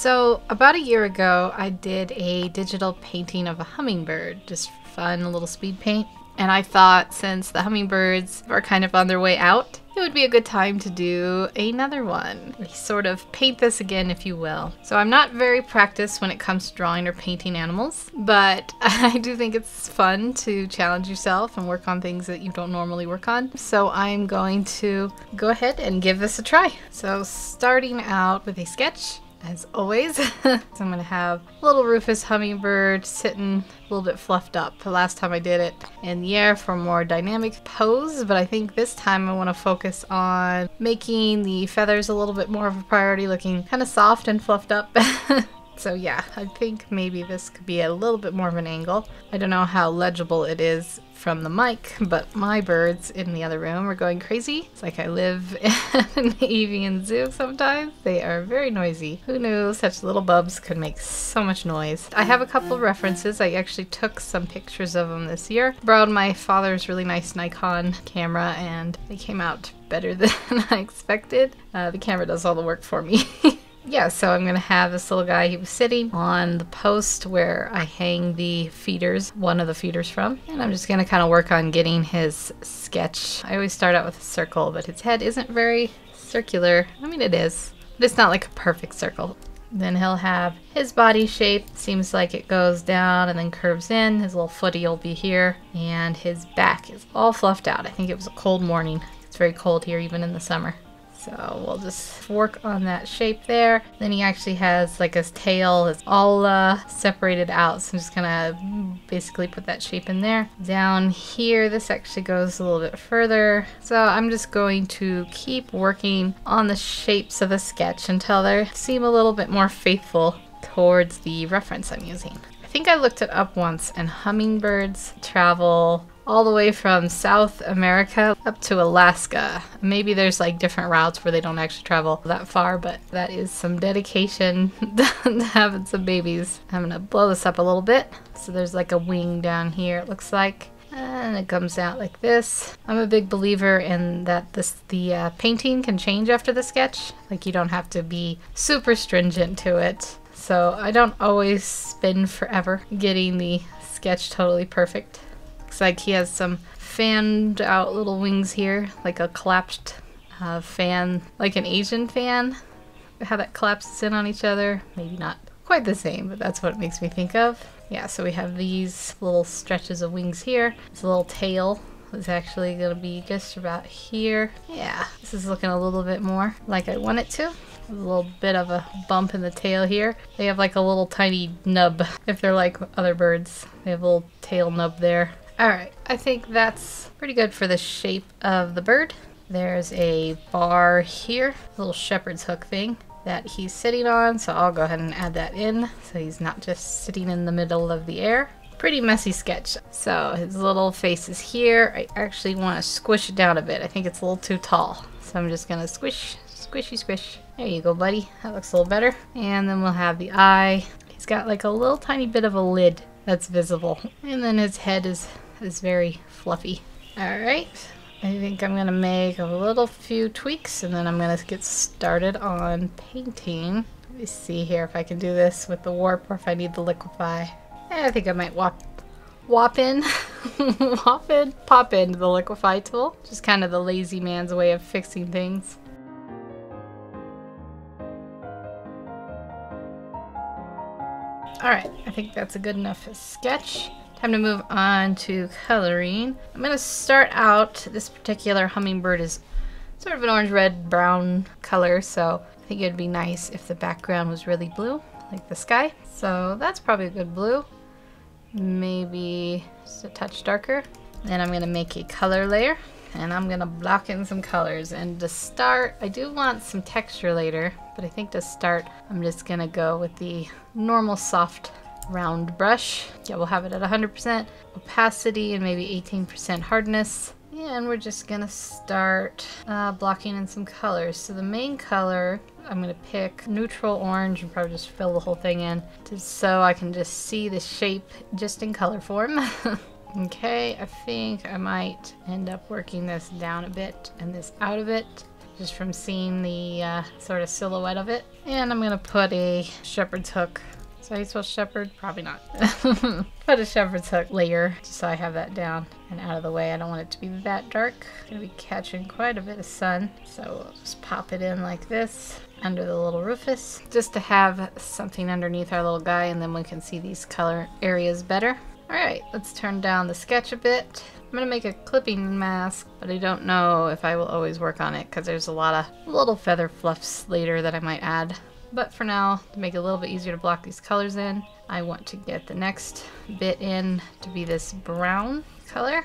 So, about a year ago, I did a digital painting of a hummingbird, just fun, a little speed paint. And I thought since the hummingbirds are kind of on their way out, it would be a good time to do another one. Sort of paint this again, if you will. So I'm not very practiced when it comes to drawing or painting animals, but I do think it's fun to challenge yourself and work on things that you don't normally work on. So I'm going to go ahead and give this a try. So starting out with a sketch, as always. so I'm to have little Rufous hummingbird sitting a little bit fluffed up. The last time I did it in the air for more dynamic pose, but I think this time I want to focus on making the feathers a little bit more of a priority, looking kind of soft and fluffed up. So yeah, I think maybe this could be a little bit more of an angle. I don't know how legible it is from the mic, but my birds in the other room are going crazy. It's like I live in an avian zoo sometimes. They are very noisy. Who knew such little bubs could make so much noise? I have a couple of references. I actually took some pictures of them this year. Borrowed my father's really nice Nikon camera and they came out better than I expected. Uh, the camera does all the work for me. yeah, so I'm going to have this little guy. He was sitting on the post where I hang the feeders, one of the feeders from. And I'm just going to kind of work on getting his sketch. I always start out with a circle, but his head isn't very circular. I mean, it is, but it's not like a perfect circle. Then he'll have his body shape. Seems like it goes down and then curves in. His little footy will be here. And his back is all fluffed out. I think it was a cold morning. It's very cold here, even in the summer. So we'll just work on that shape there. Then he actually has like his tail is all uh, separated out. So I'm just gonna basically put that shape in there. Down here, this actually goes a little bit further. So I'm just going to keep working on the shapes of the sketch until they seem a little bit more faithful towards the reference I'm using. I think I looked it up once and hummingbirds travel all the way from South America up to Alaska. Maybe there's like different routes where they don't actually travel that far, but that is some dedication to having some babies. I'm gonna blow this up a little bit. So there's like a wing down here, it looks like. And it comes out like this. I'm a big believer in that this the uh, painting can change after the sketch. Like you don't have to be super stringent to it. So I don't always spend forever getting the sketch totally perfect. Looks like he has some fanned out little wings here, like a collapsed uh, fan, like an Asian fan. How that collapses in on each other. Maybe not quite the same, but that's what it makes me think of. Yeah, so we have these little stretches of wings here. This little tail is actually going to be just about here. Yeah, this is looking a little bit more like I want it to. A little bit of a bump in the tail here. They have like a little tiny nub if they're like other birds. They have a little tail nub there. Alright, I think that's pretty good for the shape of the bird. There's a bar here, little shepherd's hook thing that he's sitting on, so I'll go ahead and add that in so he's not just sitting in the middle of the air. Pretty messy sketch. So his little face is here. I actually want to squish it down a bit. I think it's a little too tall. So I'm just going to squish, squishy squish. There you go, buddy. That looks a little better. And then we'll have the eye. He's got like a little tiny bit of a lid that's visible. And then his head is is very fluffy. Alright, I think I'm going to make a little few tweaks and then I'm going to get started on painting. Let me see here if I can do this with the warp or if I need the liquify. Eh, I think I might wop, wop in, wop in, pop into the liquify tool. Just kind of the lazy man's way of fixing things. Alright, I think that's a good enough sketch. Time to move on to coloring. I'm going to start out, this particular hummingbird is sort of an orange, red, brown color, so I think it'd be nice if the background was really blue, like the sky. So that's probably a good blue. Maybe just a touch darker. Then I'm going to make a color layer and I'm going to block in some colors. And to start, I do want some texture later, but I think to start, I'm just going to go with the normal soft round brush. Yeah, we'll have it at 100% opacity and maybe 18% hardness. And we're just gonna start uh, blocking in some colors. So the main color, I'm gonna pick neutral orange and probably just fill the whole thing in just so I can just see the shape just in color form. okay, I think I might end up working this down a bit and this out of it just from seeing the uh, sort of silhouette of it. And I'm gonna put a shepherd's hook. Spell shepherd? Probably not. put a shepherd's hook layer just so I have that down and out of the way. I don't want it to be that dark. gonna be catching quite a bit of sun. So we'll just pop it in like this under the little Rufous just to have something underneath our little guy and then we can see these color areas better. Alright, let's turn down the sketch a bit. I'm to make a clipping mask, but I don't know if I will always work on it because there's a lot of little feather fluffs later that I might add. But for now, to make it a little bit easier to block these colors in, I want to get the next bit in to be this brown color.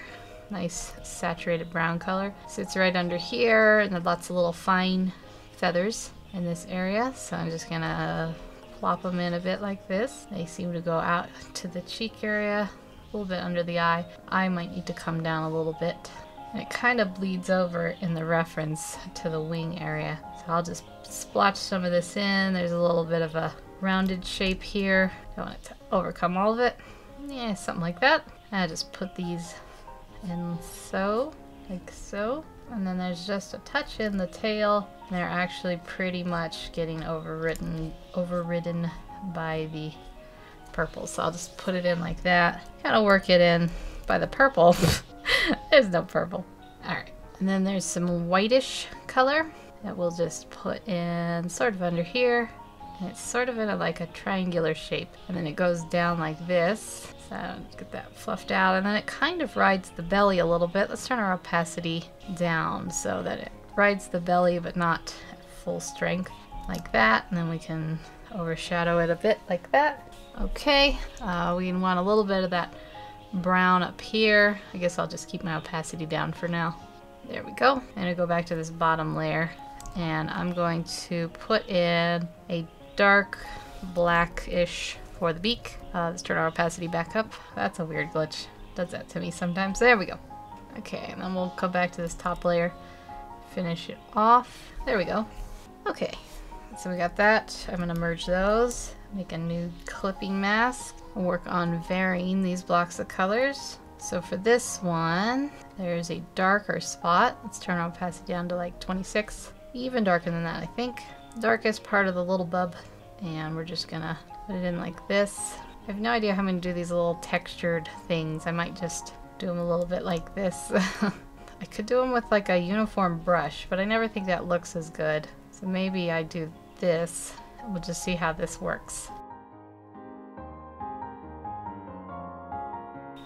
Nice saturated brown color. Sits right under here and lots of little fine feathers in this area. So I'm just gonna plop them in a bit like this. They seem to go out to the cheek area, a little bit under the eye. I might need to come down a little bit. And it kind of bleeds over in the reference to the wing area. So I'll just splotch some of this in. There's a little bit of a rounded shape here. Don't want it to overcome all of it. Yeah, something like that. I just put these in so, like so. And then there's just a touch in the tail. They're actually pretty much getting overridden, overridden by the purple. So I'll just put it in like that. Kind of work it in by the purple. there's no purple. All right. And then there's some whitish color that we'll just put in sort of under here. And it's sort of in a, like a triangular shape. And then it goes down like this. So get that fluffed out. And then it kind of rides the belly a little bit. Let's turn our opacity down so that it rides the belly but not full strength like that. And then we can overshadow it a bit like that. Okay, uh, we want a little bit of that brown up here. I guess I'll just keep my opacity down for now. There we go. And to go back to this bottom layer and I'm going to put in a dark blackish for the beak. Uh, let's turn our opacity back up. That's a weird glitch. Does that to me sometimes. There we go. Okay, and then we'll come back to this top layer, finish it off. There we go. Okay, so we got that. I'm gonna merge those, make a new clipping mask, work on varying these blocks of colors. So for this one, there's a darker spot. Let's turn our opacity down to like 26. Even darker than that, I think. Darkest part of the little bub. And we're just gonna put it in like this. I have no idea how I'm gonna do these little textured things. I might just do them a little bit like this. I could do them with like a uniform brush, but I never think that looks as good. So maybe I do this. We'll just see how this works.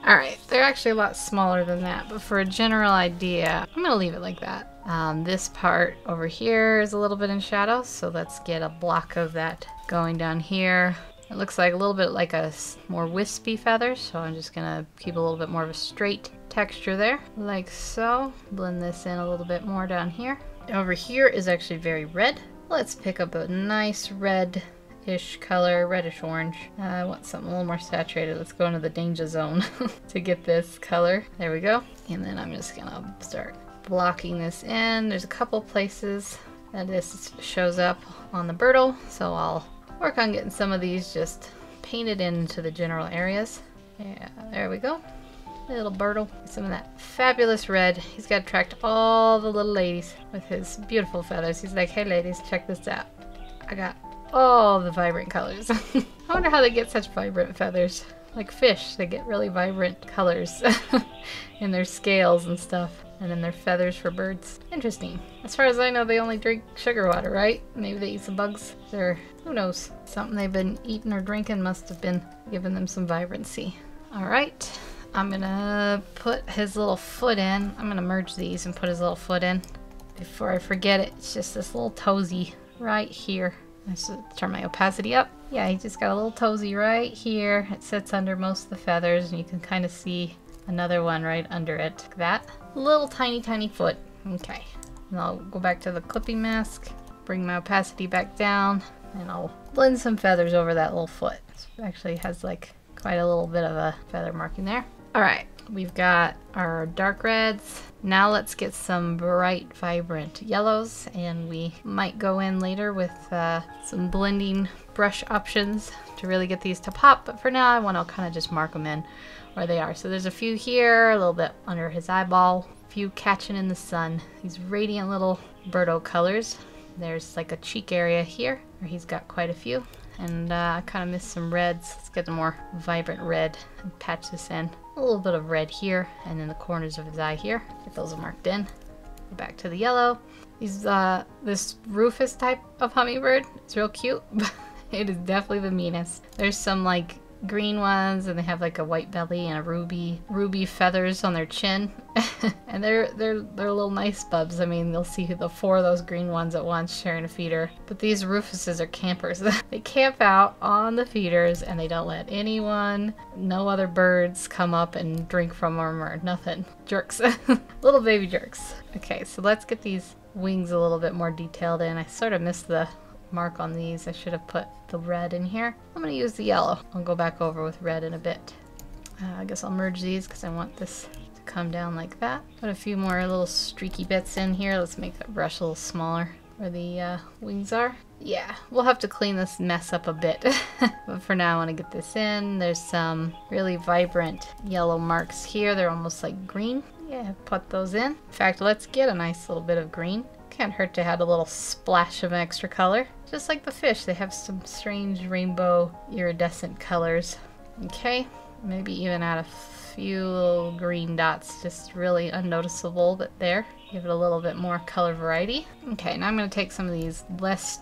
Alright, they're actually a lot smaller than that, but for a general idea, I'm going to leave it like that. Um, this part over here is a little bit in shadow, so let's get a block of that going down here. It looks like a little bit like a more wispy feather, so I'm just going to keep a little bit more of a straight texture there, like so. Blend this in a little bit more down here. Over here is actually very red. Let's pick up a nice red ish color, reddish orange. Uh, I want something a little more saturated. Let's go into the danger zone to get this color. There we go. And then I'm just gonna start blocking this in. There's a couple places that this shows up on the birdle, so I'll work on getting some of these just painted into the general areas. Yeah, there we go. Little Bertle. Some of that fabulous red. He's got to attract all the little ladies with his beautiful feathers. He's like, hey ladies, check this out. I got all the vibrant colors. I wonder how they get such vibrant feathers. Like fish, they get really vibrant colors in their scales and stuff. And then their feathers for birds. Interesting. As far as I know, they only drink sugar water, right? Maybe they eat some bugs. They're, who knows? Something they've been eating or drinking must have been giving them some vibrancy. All right, I'm gonna put his little foot in. I'm gonna merge these and put his little foot in. Before I forget it, it's just this little toesy right here. Let's turn my opacity up. Yeah, he just got a little toesy right here. It sits under most of the feathers and you can kind of see another one right under it. Like that. Little tiny, tiny foot. Okay. And I'll go back to the clipping mask, bring my opacity back down, and I'll blend some feathers over that little foot. It actually has like quite a little bit of a feather marking there. All right, we've got our dark reds. Now let's get some bright, vibrant yellows, and we might go in later with uh, some blending brush options to really get these to pop, but for now I want to kind of just mark them in where they are. So there's a few here, a little bit under his eyeball, a few catching in the sun. These radiant little Birdo colors. There's like a cheek area here where he's got quite a few. And uh, I kind of missed some reds. Let's get a more vibrant red and patch this in. A little bit of red here and then the corners of his eye here. Get those marked in. Go back to the yellow. These, uh, this Rufous type of hummingbird is real cute, but it is definitely the meanest. There's some like green ones and they have like a white belly and a ruby ruby feathers on their chin. And they're they're they're little nice bubs. I mean you'll see the four of those green ones at once sharing a feeder. But these rufuses are campers. They camp out on the feeders and they don't let anyone no other birds come up and drink from them or nothing. Jerks. Little baby jerks. Okay so let's get these wings a little bit more detailed in. I sort of missed the mark on these. I should have put the red in here. I'm going to use the yellow. I'll go back over with red in a bit. Uh, I guess I'll merge these because I want this to come down like that. Put a few more little streaky bits in here. Let's make the brush a little smaller where the uh, wings are. Yeah, we'll have to clean this mess up a bit. but for now, I want to get this in. There's some really vibrant yellow marks here. They're almost like green. Yeah, put those in. In fact, let's get a nice little bit of green. Can't hurt to add a little splash of extra color. Just like the fish, they have some strange rainbow iridescent colors. Okay, maybe even add a few little green dots, just really unnoticeable, but there. Give it a little bit more color variety. Okay, now I'm going to take some of these less,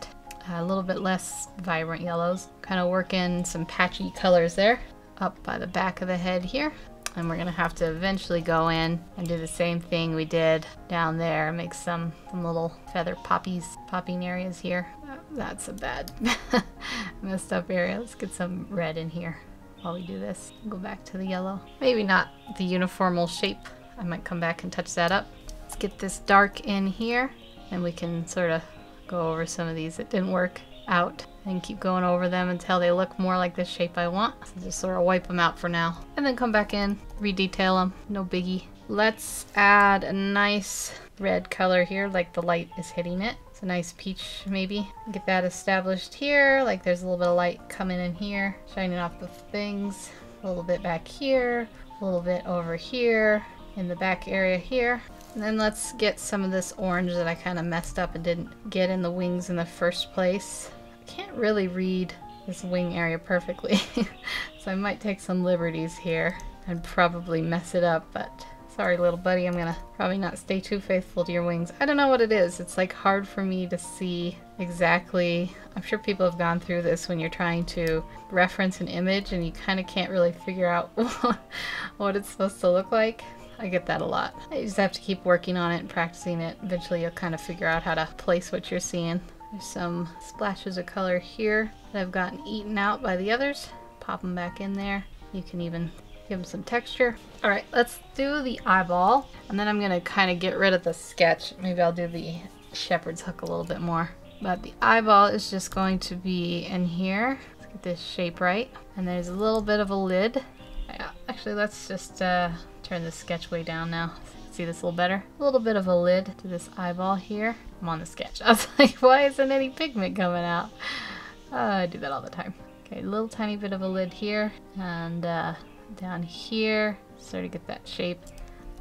a little bit less vibrant yellows, kind of work in some patchy colors there, up by the back of the head here. And we're gonna have to eventually go in and do the same thing we did down there. Make some, some little feather poppies, popping areas here. Oh, that's a bad messed up area. Let's get some red in here while we do this. Go back to the yellow. Maybe not the uniformal shape. I might come back and touch that up. Let's get this dark in here and we can sort of go over some of these that didn't work out and keep going over them until they look more like the shape I want. Just sort of wipe them out for now. And then come back in, redetail them, no biggie. Let's add a nice red color here, like the light is hitting it. It's a nice peach, maybe. Get that established here, like there's a little bit of light coming in here, shining off the things. A little bit back here, a little bit over here, in the back area here. And then let's get some of this orange that I kind of messed up and didn't get in the wings in the first place. Can't really read this wing area perfectly, so I might take some liberties here and probably mess it up, but Sorry, little buddy, I'm gonna probably not stay too faithful to your wings. I don't know what it is. It's like hard for me to see exactly. I'm sure people have gone through this when you're trying to reference an image and you kind of can't really figure out what it's supposed to look like. I get that a lot. I just have to keep working on it and practicing it. Eventually you'll kind of figure out how to place what you're seeing. There's some splashes of color here that have gotten eaten out by the others. Pop them back in there. You can even give them some texture. All right, let's do the eyeball. And then I'm gonna kind of get rid of the sketch. Maybe I'll do the shepherd's hook a little bit more. But the eyeball is just going to be in here. Let's get this shape right. And there's a little bit of a lid. Actually, let's just uh, turn the sketch way down now. See this a little better? A little bit of a lid to this eyeball here. I'm on the sketch. I was like, why isn't any pigment coming out? Uh, I do that all the time. Okay, little tiny bit of a lid here. And uh, down here, sort of get that shape.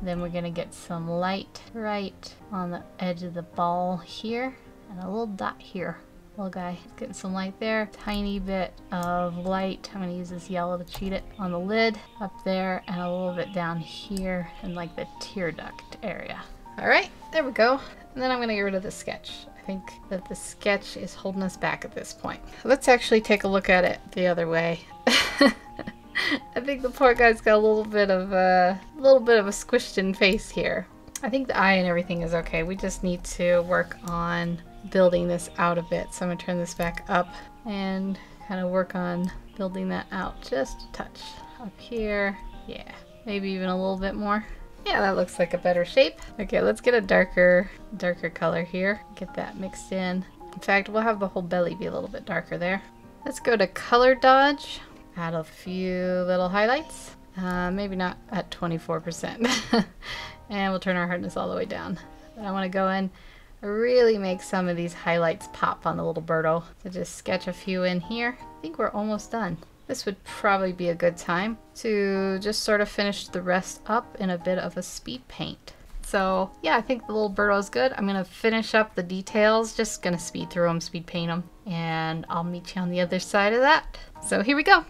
Then we're gonna get some light right on the edge of the ball here, and a little dot here. Little guy, getting some light there. Tiny bit of light. I'm gonna use this yellow to cheat it on the lid up there, and a little bit down here in like the tear duct area. All right, there we go. And then I'm gonna get rid of the sketch. I think that the sketch is holding us back at this point. Let's actually take a look at it the other way. I think the poor guy's got a little bit of a little bit of a squished in face here. I think the eye and everything is okay. We just need to work on building this out a bit. So I'm gonna turn this back up and kind of work on building that out just a touch. Up here, yeah, maybe even a little bit more. Yeah, that looks like a better shape. Okay, let's get a darker, darker color here. Get that mixed in. In fact, we'll have the whole belly be a little bit darker there. Let's go to color dodge add a few little highlights. Uh, maybe not at 24%. and we'll turn our hardness all the way down. I want to go in really make some of these highlights pop on the little birdo. So just sketch a few in here. I think we're almost done. This would probably be a good time to just sort of finish the rest up in a bit of a speed paint. So yeah, I think the little birdo is good. I'm gonna finish up the details, just gonna speed through them, speed paint them, and I'll meet you on the other side of that. So here we go.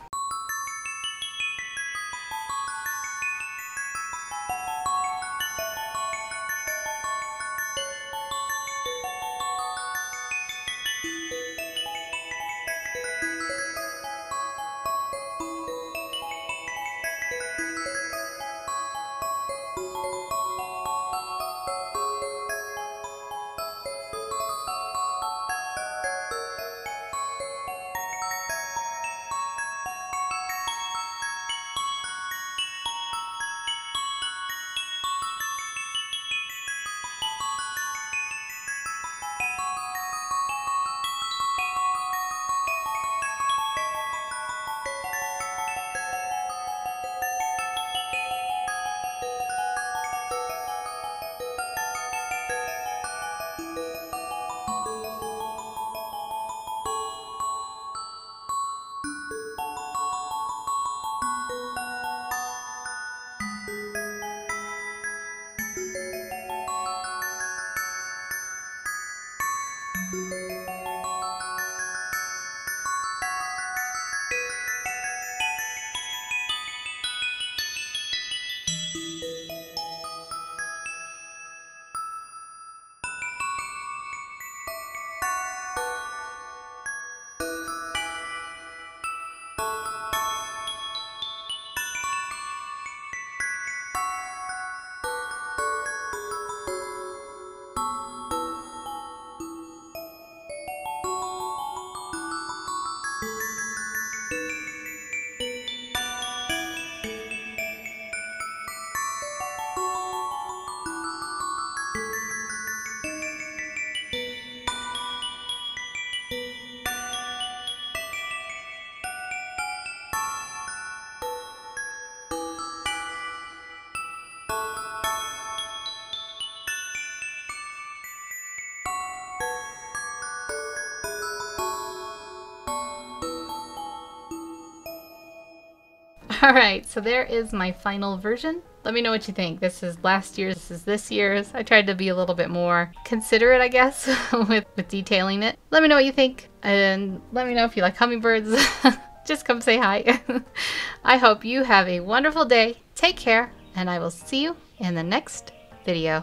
Alright, so there is my final version. Let me know what you think. This is last year's, this is this year's. I tried to be a little bit more considerate, I guess, with, with detailing it. Let me know what you think, and let me know if you like hummingbirds. Just come say hi. I hope you have a wonderful day. Take care, and I will see you in the next video.